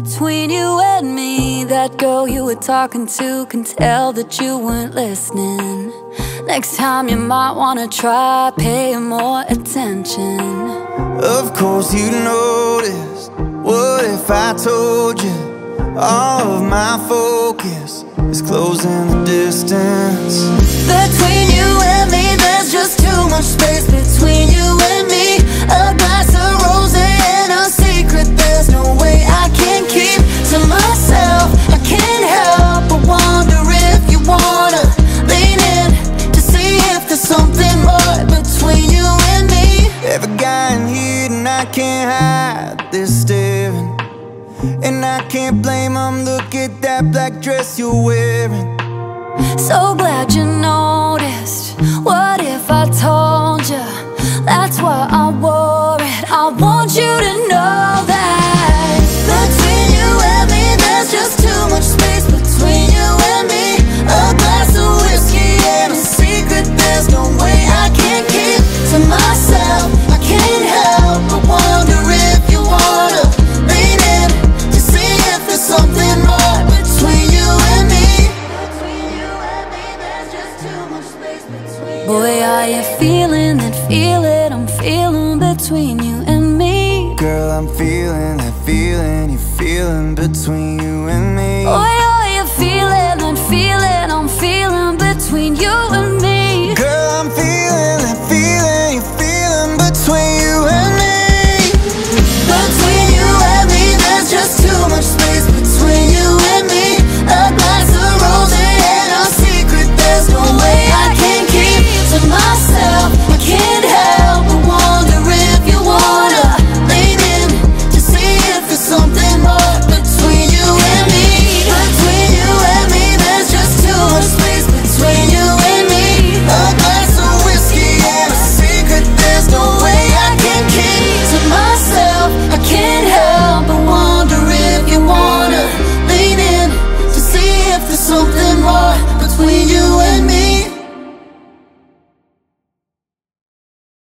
between you and me That girl you were talking to can tell that you weren't listening. Next time you might wanna try paying more attention. Of course you noticed What if I told you? All of my focus is closing the distance. I can't hide this staring. And I can't blame them Look at that black dress you're wearing. Are you feeling? That, feel it, I'm feeling between you and me. Girl, I'm feeling that feeling, you're feeling between you and me. Oh,